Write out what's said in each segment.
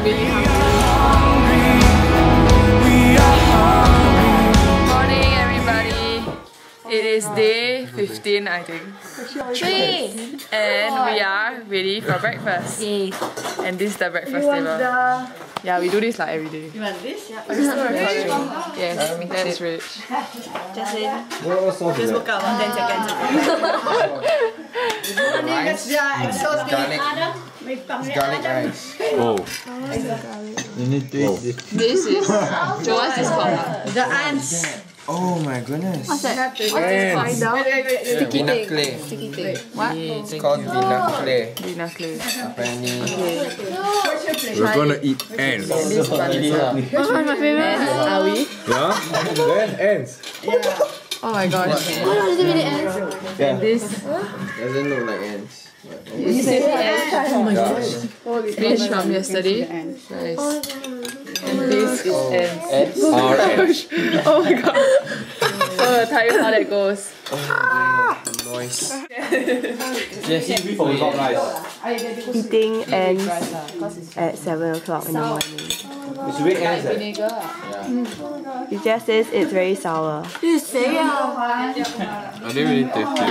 I'm really hungry. Morning, everybody. It is day 15, I think. Three. And we are ready for breakfast. And this is the breakfast table. Yeah, we do this like every day. You want this? Yeah. Yes, that's rich. Jocelyn, What, what sauce is just that? woke up on 10 seconds ago. Garlic. It's garlic rice. Oh, You need to eat this. This is Joan's is called The ants. Oh my goodness. ants. Vinacle. what? It's called vinacle. Dina clay. Apparently. We're gonna eat ants. This one is my favorite. Are we? Yeah? Then ants. Oh my gosh. Yeah. This Doesn't look like ants. oh my gosh. Fish from yesterday. Nice. And this is ants. Ants? Our ants. Oh my god. So I'll tell you how that goes. Noise. eating ants at 7 o'clock in the morning. It's red ants. eh? Vinegar. It just says it's very sour. This is I didn't really taste it.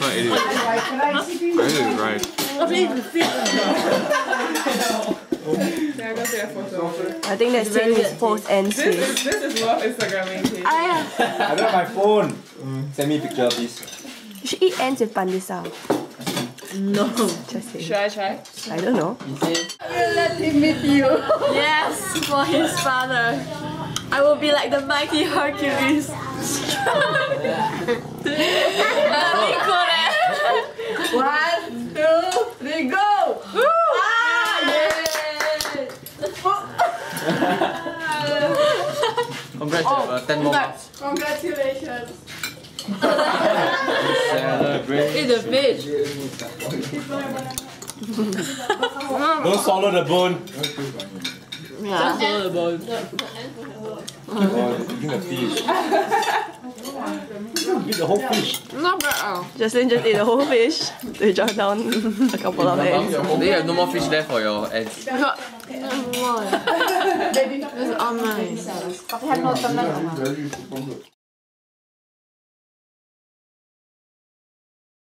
Not eat it. I think it's rice. I think that's saying his post ants This is this is worth Instagramming page. I got my phone. Send me a picture of this. You should eat ants with pandesal. No. Just saying. Should I try? I don't know. We'll let him meet you. yes, for his father. I will be like the mighty Hercules. Very good? One, two, three, go! Ah, yay! Congrats, uh, 10 more. Congratulations. Celebrate. Eat the fish. Don't swallow the bone. Just follow the bone. Oh, eating the fish. Eat the whole fish. Not bad. Jocelyn just ate the whole fish to jot down a couple of ants. They have no more fish left for your ants. That's all mine.